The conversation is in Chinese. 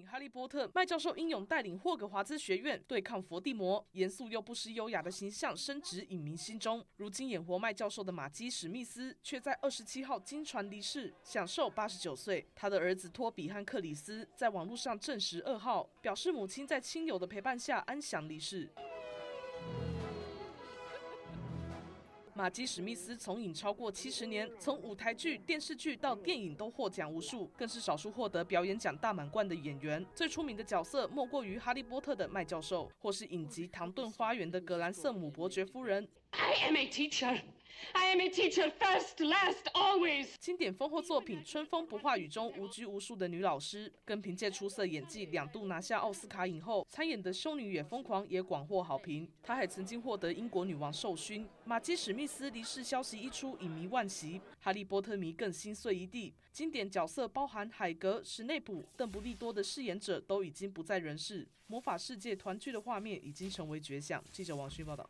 《哈利波特》，麦教授英勇带领霍格华兹学院对抗伏地魔，严肃又不失优雅的形象深植影迷心中。如今演活麦教授的马基史密斯，却在二十七号经传离世，享受八十九岁。他的儿子托比和克里斯在网络上证实噩耗，表示母亲在亲友的陪伴下安详离世。马基史密斯从影超过七十年，从舞台剧、电视剧到电影都获奖无数，更是少数获得表演奖大满贯的演员。最出名的角色莫过于《哈利波特》的麦教授，或是影集《唐顿花园》的格兰瑟姆伯爵夫人。I am a teacher. I am a teacher first, last, always. 经典丰厚作品《春风不化雨》中无拘无束的女老师，更凭借出色演技两度拿下奥斯卡影后。参演的《修女也疯狂》也广获好评。她还曾经获得英国女王授勋。马基史密斯离世消息一出，影迷万席，哈利波特迷更心碎一地。经典角色包含海格、史内普、邓布利多的饰演者都已经不在人世，魔法世界团聚的画面已经成为绝响。记者王勋报道。